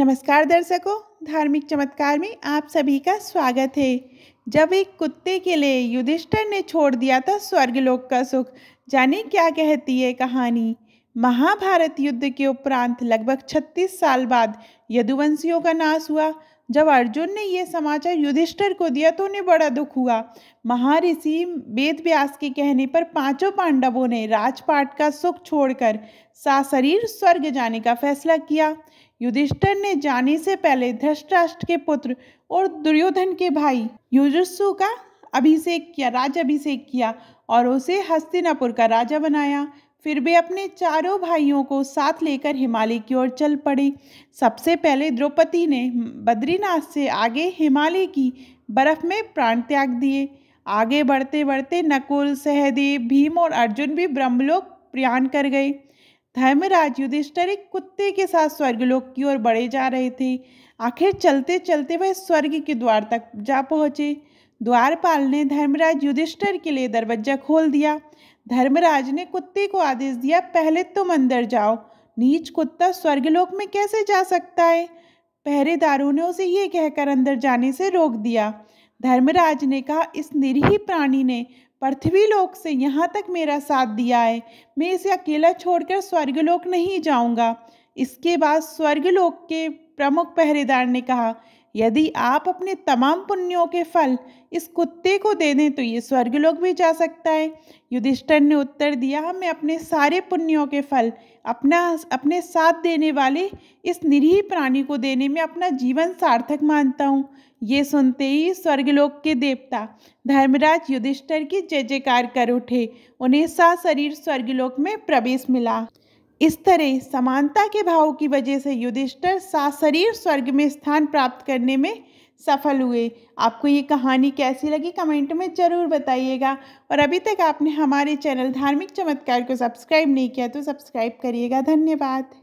नमस्कार दर्शकों, धार्मिक चमत्कार में आप सभी का स्वागत है। जब एक कुत्ते के लिए युधिष्ठर ने छोड़ दिया था स्वर्गलोक का सुख, जाने क्या कहती है कहानी? महाभारत युद्ध के उपरांत लगभग 36 साल बाद यदुवंशियों का नाश हुआ। जब अर्जुन ने यह समाचार युधिष्ठर को दिया तो उन्हें बड़ा दुख हुआ। महर्षि वेद व्यास के कहने पर पाँचों पांडवों ने राजपाट का सुख छोड़कर साशरीर स्वर्ग जाने का फैसला किया। युधिष्ठर ने जाने से पहले धृष्टराष्ट्र के पुत्र और दुर्योधन के भाई युजुस्सु का अभिषेक किया राज अभिषेक किया और उसे हस्तिनापुर का राजा बनाया। फिर वे अपने चारों भाइयों को साथ लेकर हिमालय की ओर चल पड़े। सबसे पहले द्रौपदी ने बद्रीनाथ से आगे हिमालय की बर्फ़ में प्राण त्याग दिए। आगे बढ़ते बढ़ते नकुल, सहदेव, भीम और अर्जुन भी ब्रह्मलोक प्रयाण कर गए। धर्मराज युधिष्ठर एक कुत्ते के साथ स्वर्गलोक की ओर बढ़े जा रहे थे। आखिर चलते चलते वह स्वर्ग के द्वार तक जा पहुँचे। द्वारपाल ने धर्मराज युधिष्ठर के लिए दरवाज़ा खोल दिया। धर्मराज ने कुत्ते को आदेश दिया, पहले तुम अंदर जाओ। नीच कुत्ता स्वर्गलोक में कैसे जा सकता है? पहरेदारों ने उसे ये कहकर अंदर जाने से रोक दिया। धर्मराज ने कहा, इस निरीह प्राणी ने पृथ्वी लोक से यहाँ तक मेरा साथ दिया है। मैं इसे अकेला छोड़कर स्वर्गलोक नहीं जाऊँगा। इसके बाद स्वर्गलोक के प्रमुख पहरेदार ने कहा यदि आप अपने तमाम पुण्यों के फल इस कुत्ते को दे दें तो ये स्वर्गलोक भी जा सकता है। युधिष्ठर ने उत्तर दिया मैं अपने सारे पुण्यों के फल अपना, अपने साथ देने वाले इस निरीह प्राणी को देने में अपना जीवन सार्थक मानता हूँ। ये सुनते ही स्वर्गलोक के देवता धर्मराज युधिष्ठर की जय जयकार कर उठे। उन्हें सा शरीर स्वर्गलोक में प्रवेश मिला। इस तरह समानता के भाव की वजह से युधिष्ठर शरीर स्वर्ग में स्थान प्राप्त करने में सफल हुए। आपको ये कहानी कैसी लगी कमेंट में ज़रूर बताइएगा। और अभी तक आपने हमारे चैनल धार्मिक चमत्कार को सब्सक्राइब नहीं किया तो सब्सक्राइब करिएगा। धन्यवाद।